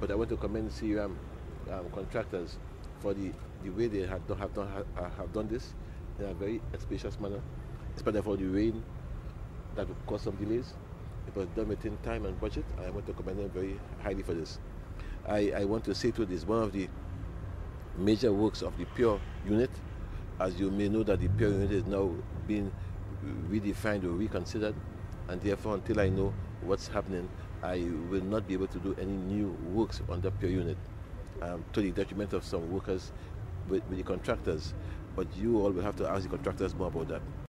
But I want to commend CRM um, contractors for the, the way they have done, have, done, have done this in a very expeditious manner, especially for the rain that would cause some delays. It was done within time and budget. I want to commend them very highly for this. I, I want to say to this, one of the major works of the Pure unit, as you may know that the Pure unit is now being redefined or reconsidered, and therefore until I know what's happening, I will not be able to do any new works on the Pure unit um, to the detriment of some workers with, with the contractors. But you all will have to ask the contractors more about that.